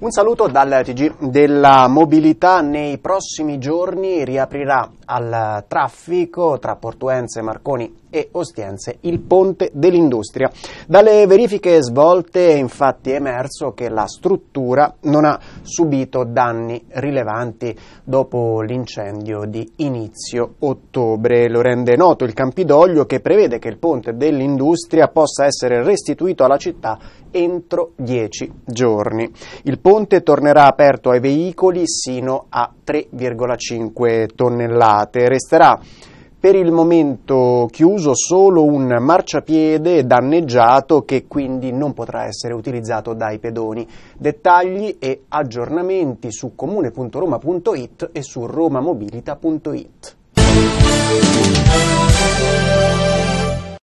Un saluto dal TG della mobilità. Nei prossimi giorni riaprirà al traffico tra Portuense, Marconi e Ostiense il ponte dell'industria. Dalle verifiche svolte è infatti emerso che la struttura non ha subito danni rilevanti dopo l'incendio di inizio ottobre. Lo rende noto il Campidoglio che prevede che il ponte dell'industria possa essere restituito alla città entro dieci giorni. Il ponte tornerà aperto ai veicoli sino a 3,5 tonnellate. Resterà per il momento chiuso solo un marciapiede danneggiato che quindi non potrà essere utilizzato dai pedoni. Dettagli e aggiornamenti su comune.roma.it e su romamobilita.it.